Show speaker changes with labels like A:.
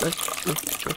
A: Blah, blah, blah.